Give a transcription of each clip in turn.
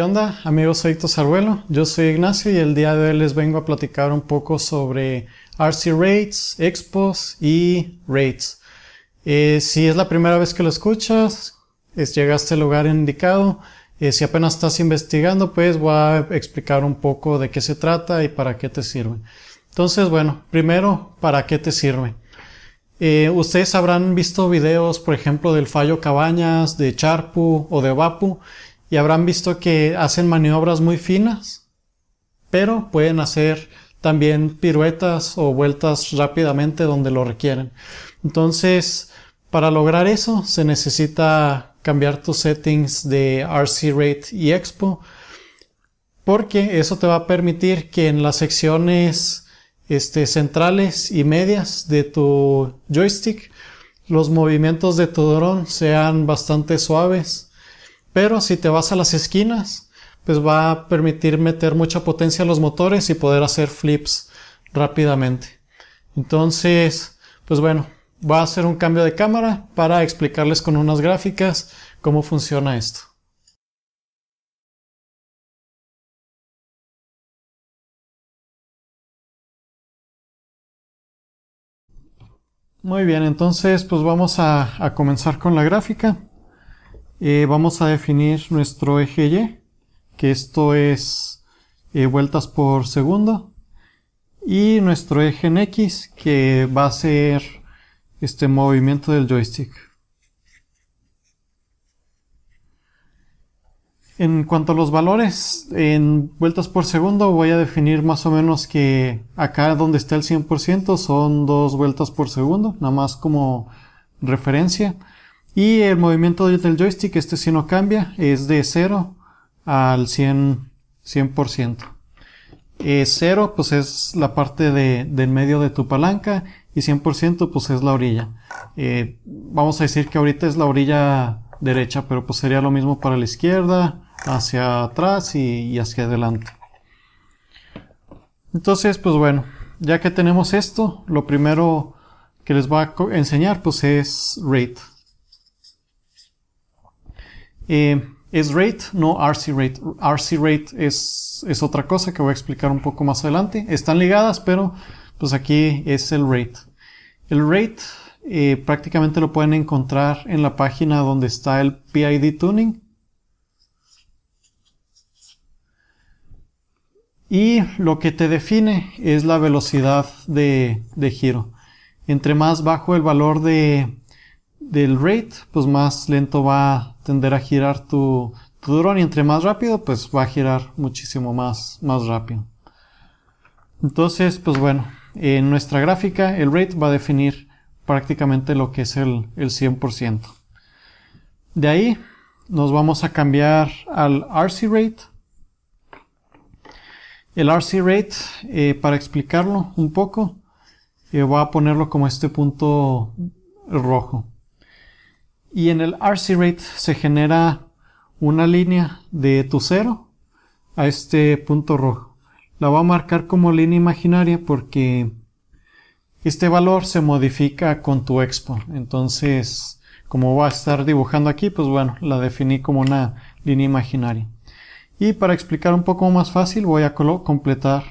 ¿Qué onda amigos? Soy Héctor Saruelo, yo soy Ignacio y el día de hoy les vengo a platicar un poco sobre RC Rates, Expos y Rates. Eh, si es la primera vez que lo escuchas, es, llegaste al lugar indicado. Eh, si apenas estás investigando, pues voy a explicar un poco de qué se trata y para qué te sirve. Entonces, bueno, primero, ¿para qué te sirve? Eh, ustedes habrán visto videos, por ejemplo, del fallo Cabañas, de Charpu o de Vapu y habrán visto que hacen maniobras muy finas, pero pueden hacer también piruetas o vueltas rápidamente donde lo requieren. Entonces, para lograr eso se necesita cambiar tus settings de RC Rate y Expo, porque eso te va a permitir que en las secciones este, centrales y medias de tu joystick los movimientos de tu dron sean bastante suaves pero si te vas a las esquinas, pues va a permitir meter mucha potencia a los motores y poder hacer flips rápidamente. Entonces, pues bueno, voy a hacer un cambio de cámara para explicarles con unas gráficas cómo funciona esto. Muy bien, entonces pues vamos a, a comenzar con la gráfica. Eh, vamos a definir nuestro eje Y, que esto es eh, vueltas por segundo, y nuestro eje en X, que va a ser este movimiento del joystick. En cuanto a los valores, en vueltas por segundo voy a definir más o menos que acá donde está el 100% son dos vueltas por segundo, nada más como referencia. Y el movimiento del joystick, este sí no cambia, es de 0 al 100%. 100%. 0 pues es la parte de, del medio de tu palanca y 100% pues es la orilla. Eh, vamos a decir que ahorita es la orilla derecha, pero pues sería lo mismo para la izquierda, hacia atrás y, y hacia adelante. Entonces pues bueno, ya que tenemos esto, lo primero que les voy a enseñar pues es rate. Eh, es rate, no RC rate. RC rate es, es otra cosa que voy a explicar un poco más adelante. Están ligadas, pero pues aquí es el rate. El rate eh, prácticamente lo pueden encontrar en la página donde está el PID tuning. Y lo que te define es la velocidad de, de giro. Entre más bajo el valor de, del rate, pues más lento va a tender a girar tu, tu dron y entre más rápido, pues va a girar muchísimo más, más rápido. Entonces, pues bueno, en nuestra gráfica el rate va a definir prácticamente lo que es el, el 100%. De ahí nos vamos a cambiar al RC rate. El RC rate, eh, para explicarlo un poco, eh, voy a ponerlo como este punto rojo. Y en el RC rate se genera una línea de tu cero a este punto rojo. La voy a marcar como línea imaginaria porque este valor se modifica con tu expo. Entonces, como va a estar dibujando aquí, pues bueno, la definí como una línea imaginaria. Y para explicar un poco más fácil, voy a completar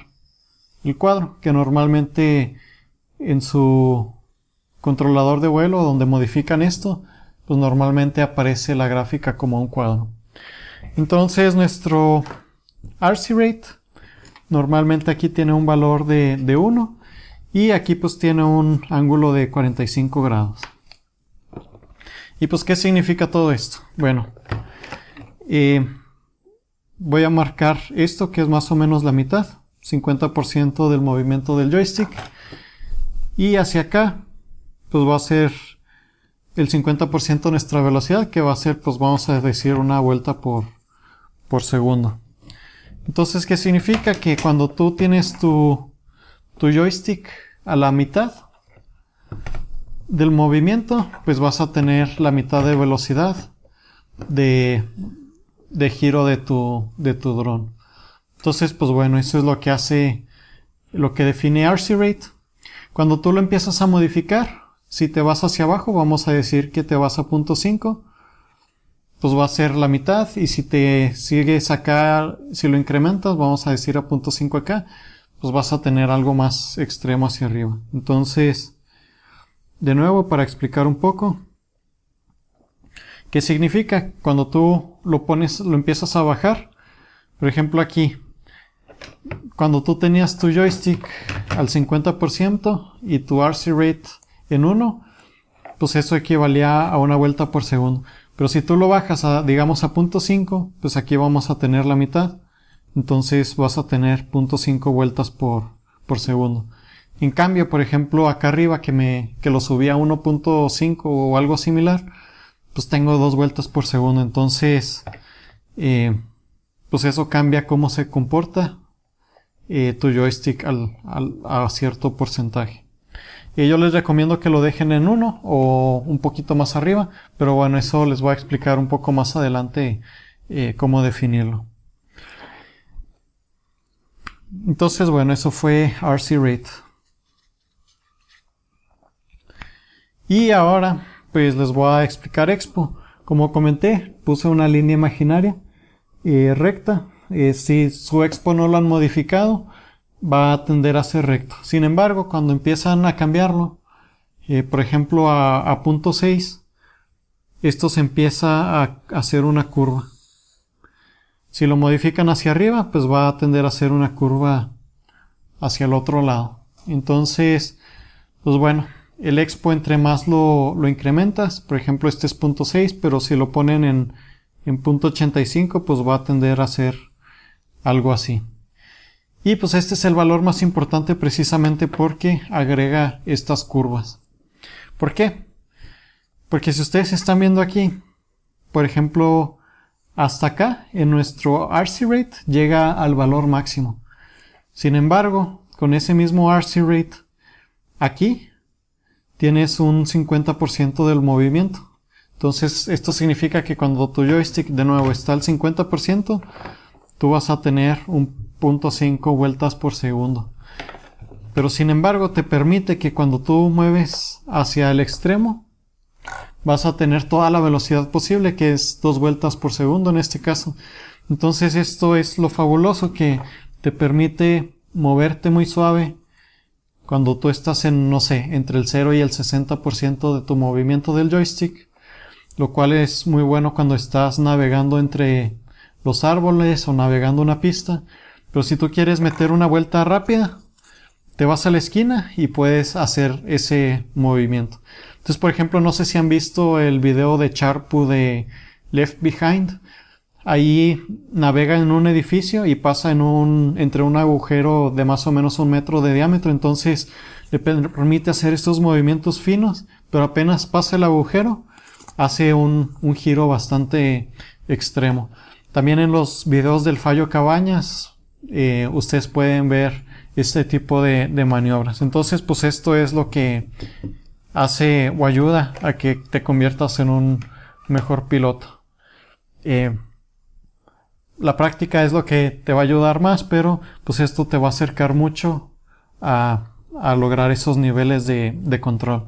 el cuadro, que normalmente en su controlador de vuelo, donde modifican esto, pues normalmente aparece la gráfica como un cuadro. Entonces nuestro RC rate normalmente aquí tiene un valor de, 1 y aquí pues tiene un ángulo de 45 grados. ¿Y pues qué significa todo esto? Bueno, eh, voy a marcar esto que es más o menos la mitad, 50% del movimiento del joystick. Y hacia acá, pues va a ser el 50% de nuestra velocidad, que va a ser, pues vamos a decir, una vuelta por, por segundo. Entonces, ¿qué significa? Que cuando tú tienes tu, tu joystick a la mitad del movimiento, pues vas a tener la mitad de velocidad de, de giro de tu, de tu dron. Entonces, pues bueno, eso es lo que hace, lo que define RC rate. Cuando tú lo empiezas a modificar, si te vas hacia abajo, vamos a decir que te vas a punto 5. pues va a ser la mitad y si te sigues acá, si lo incrementas, vamos a decir a punto 5 acá, pues vas a tener algo más extremo hacia arriba. Entonces, de nuevo, para explicar un poco, ¿qué significa? Cuando tú lo pones, lo empiezas a bajar, por ejemplo aquí, cuando tú tenías tu joystick al 50% y tu RC rate en 1, pues eso equivalía a una vuelta por segundo. Pero si tú lo bajas a, digamos, a punto .5, pues aquí vamos a tener la mitad. Entonces vas a tener .5 vueltas por, por segundo. En cambio, por ejemplo, acá arriba que me, que lo subí a 1.5 o algo similar, pues tengo dos vueltas por segundo. Entonces, eh, pues eso cambia cómo se comporta eh, tu joystick al, a cierto porcentaje. Y yo les recomiendo que lo dejen en 1 o un poquito más arriba, pero bueno, eso les voy a explicar un poco más adelante eh, cómo definirlo. Entonces, bueno, eso fue RC Rate. Y ahora, pues les voy a explicar Expo. Como comenté, puse una línea imaginaria eh, recta. Eh, si su Expo no lo han modificado, va a tender a ser recto. Sin embargo, cuando empiezan a cambiarlo, eh, por ejemplo a, punto 6, esto se empieza a hacer una curva. Si lo modifican hacia arriba, pues va a tender a ser una curva hacia el otro lado. Entonces, pues bueno, el expo entre más lo, lo incrementas, por ejemplo este es punto 6, pero si lo ponen en, en punto 85, pues va a tender a ser algo así. Y pues este es el valor más importante precisamente porque agrega estas curvas. ¿Por qué? Porque si ustedes están viendo aquí, por ejemplo, hasta acá, en nuestro RC rate llega al valor máximo. Sin embargo, con ese mismo RC rate, aquí tienes un 50% del movimiento. Entonces, esto significa que cuando tu joystick de nuevo está al 50%, tú vas a tener un 0.5 vueltas por segundo. Pero sin embargo te permite que cuando tú mueves hacia el extremo vas a tener toda la velocidad posible que es dos vueltas por segundo en este caso. Entonces esto es lo fabuloso que te permite moverte muy suave cuando tú estás en, no sé, entre el 0 y el 60% de tu movimiento del joystick, lo cual es muy bueno cuando estás navegando entre los árboles o navegando una pista, pero si tú quieres meter una vuelta rápida, te vas a la esquina y puedes hacer ese movimiento. Entonces, por ejemplo, no sé si han visto el video de Charpu de Left Behind. Ahí navega en un edificio y pasa en un, entre un agujero de más o menos un metro de diámetro. Entonces, le permite hacer estos movimientos finos, pero apenas pasa el agujero, hace un, un giro bastante extremo. También en los videos del Fallo Cabañas, eh, ustedes pueden ver este tipo de, maniobras. Entonces, pues esto es lo que hace o ayuda a que te conviertas en un mejor piloto. Eh, la práctica es lo que te va a ayudar más, pero pues esto te va a acercar mucho a, lograr esos niveles de, control.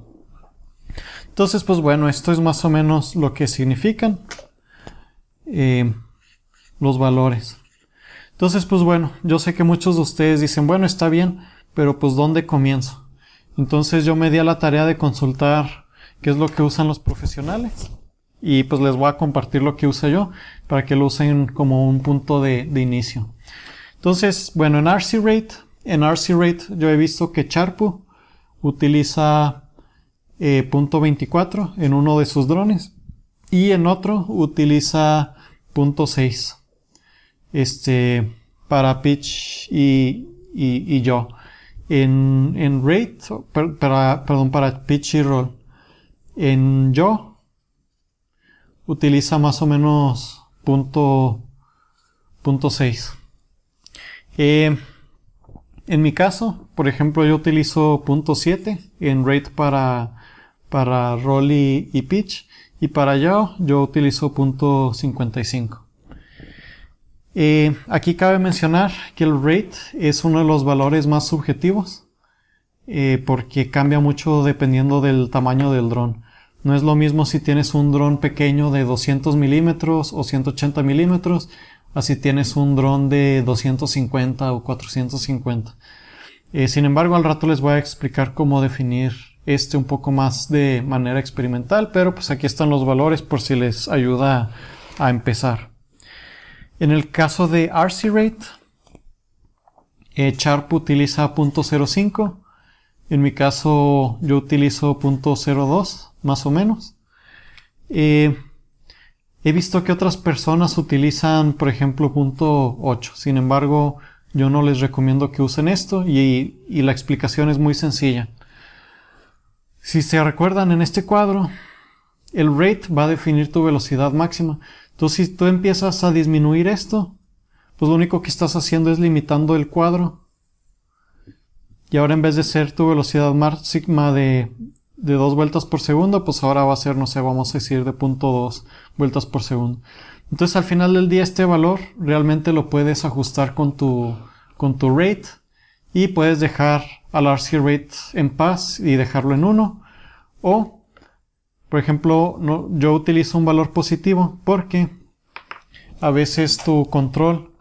Entonces, pues bueno, esto es más o menos lo que significan eh, los valores. Entonces, pues bueno, yo sé que muchos de ustedes dicen, bueno, está bien, pero pues ¿dónde comienzo? Entonces yo me di a la tarea de consultar qué es lo que usan los profesionales y pues les voy a compartir lo que uso yo para que lo usen como un punto de, inicio. Entonces, bueno, en RC Rate, en RC Rate yo he visto que Charpu utiliza eh, punto 24 en uno de sus drones y en otro utiliza punto 6 este, para Pitch y, y, yo. En, en Rate, para, perdón, para Pitch y Roll. En yo, utiliza más o menos punto, punto 6. Eh, en mi caso, por ejemplo, yo utilizo punto 7 en rate para, para roll y, y pitch. Y para yo, yo utilizo punto 55. Eh, aquí cabe mencionar que el rate es uno de los valores más subjetivos eh, porque cambia mucho dependiendo del tamaño del dron. No es lo mismo si tienes un dron pequeño de 200 milímetros o 180 milímetros, así tienes un dron de 250 o 450. Eh, sin embargo, al rato les voy a explicar cómo definir este un poco más de manera experimental, pero pues aquí están los valores por si les ayuda a empezar. En el caso de RC Rate, eh, Sharp utiliza .05. En mi caso yo utilizo .02 más o menos. Eh, he visto que otras personas utilizan, por ejemplo, .8. Sin embargo, yo no les recomiendo que usen esto y, y la explicación es muy sencilla. Si se recuerdan en este cuadro, el rate va a definir tu velocidad máxima. Entonces, si tú empiezas a disminuir esto, pues lo único que estás haciendo es limitando el cuadro. Y ahora en vez de ser tu velocidad máxima de, de 2 vueltas por segundo, pues ahora va a ser, no sé, vamos a decir de punto 2 vueltas por segundo. Entonces al final del día este valor realmente lo puedes ajustar con tu, con tu rate y puedes dejar al RC rate en paz y dejarlo en 1 o por ejemplo, yo utilizo un valor positivo porque a veces tu control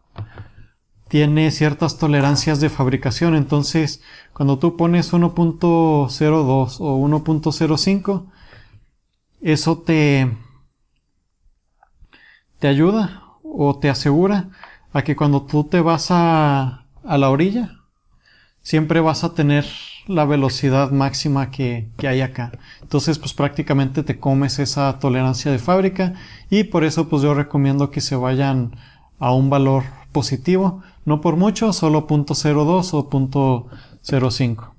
tiene ciertas tolerancias de fabricación. Entonces, cuando tú pones 1.02 o 1.05, eso te, te ayuda o te asegura a que cuando tú te vas a, a la orilla, siempre vas a tener la velocidad máxima que, hay acá. Entonces, pues prácticamente te comes esa tolerancia de fábrica y por eso pues yo recomiendo que se vayan a un valor positivo, no por mucho, solo 0.02 o 0.05.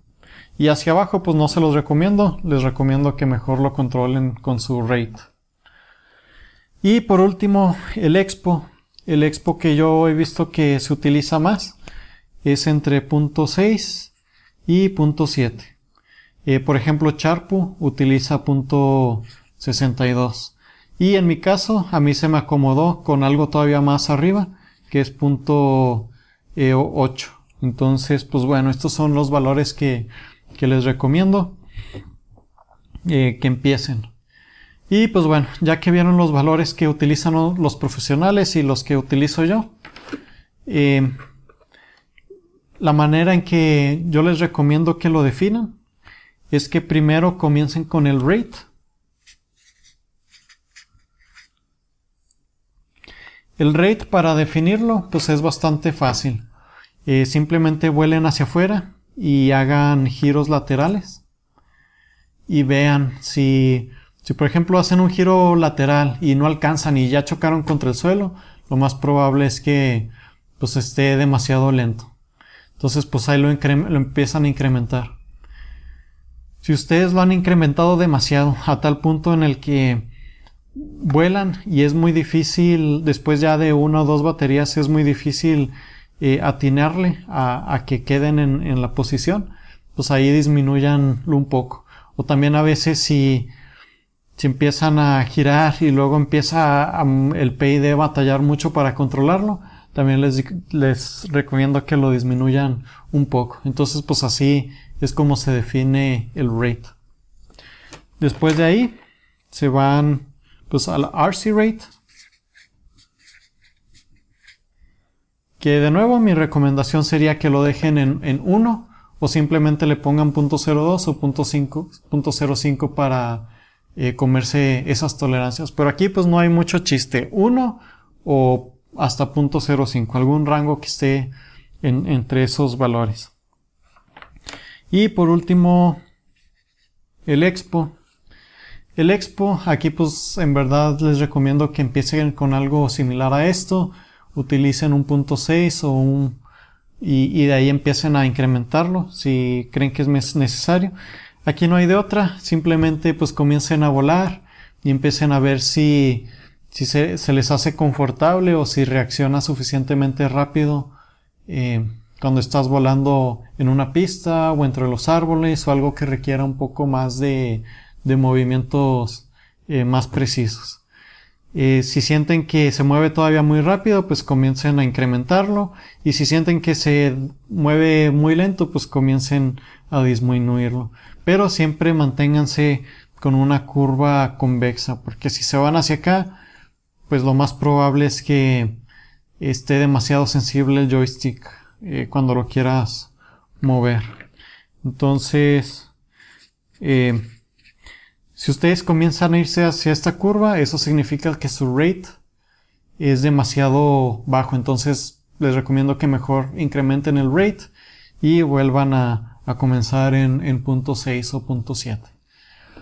Y hacia abajo pues no se los recomiendo, les recomiendo que mejor lo controlen con su rate. Y por último, el expo. El expo que yo he visto que se utiliza más es entre 0.6 y punto 7. Eh, por ejemplo, Charpu utiliza punto 62. Y en mi caso, a mí se me acomodó con algo todavía más arriba, que es punto 8. Eh, Entonces, pues bueno, estos son los valores que, que les recomiendo eh, que empiecen. Y pues bueno, ya que vieron los valores que utilizan los profesionales y los que utilizo yo, la manera en que yo les recomiendo que lo definan es que primero comiencen con el rate. El rate para definirlo pues es bastante fácil. Eh, simplemente vuelen hacia afuera y hagan giros laterales y vean si, si por ejemplo hacen un giro lateral y no alcanzan y ya chocaron contra el suelo, lo más probable es que pues esté demasiado lento. Entonces, pues ahí lo, empiezan a incrementar. Si ustedes lo han incrementado demasiado a tal punto en el que vuelan y es muy difícil, después ya de una o dos baterías, es muy difícil eh, atinarle a, que queden en, la posición, pues ahí disminuyanlo un poco. O también a veces si, si empiezan a girar y luego empieza el PID a batallar mucho para controlarlo, también les, les recomiendo que lo disminuyan un poco. Entonces, pues así es como se define el rate. Después de ahí, se van pues al RC rate. Que de nuevo mi recomendación sería que lo dejen en, 1 o simplemente le pongan .02 o .05 para eh, comerse esas tolerancias. Pero aquí pues no hay mucho chiste. 1 o hasta 0.05, algún rango que esté entre esos valores. Y por último, el expo. El expo, aquí pues en verdad les recomiendo que empiecen con algo similar a esto, utilicen un punto 6 o un y, de ahí empiecen a incrementarlo si creen que es necesario. Aquí no hay de otra, simplemente pues comiencen a volar y empiecen a ver si si se, les hace confortable o si reacciona suficientemente rápido eh, cuando estás volando en una pista o entre los árboles o algo que requiera un poco más de, movimientos eh, más precisos. Eh, si sienten que se mueve todavía muy rápido, pues comiencen a incrementarlo. Y si sienten que se mueve muy lento, pues comiencen a disminuirlo. Pero siempre manténganse con una curva convexa, porque si se van hacia acá, pues lo más probable es que esté demasiado sensible el joystick eh, cuando lo quieras mover. Entonces, eh, si ustedes comienzan a irse hacia esta curva, eso significa que su rate es demasiado bajo. Entonces, les recomiendo que mejor incrementen el rate y vuelvan a, comenzar en, en punto 6 o punto 7.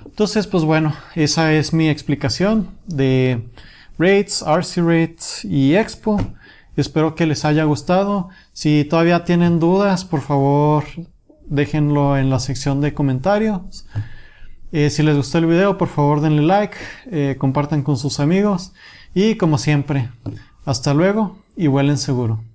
Entonces, pues bueno, esa es mi explicación de rates, RC rates y expo. Espero que les haya gustado. Si todavía tienen dudas, por favor, déjenlo en la sección de comentarios. Eh, si les gustó el video, por favor denle like, eh, compartan con sus amigos y como siempre, hasta luego y vuelen seguro.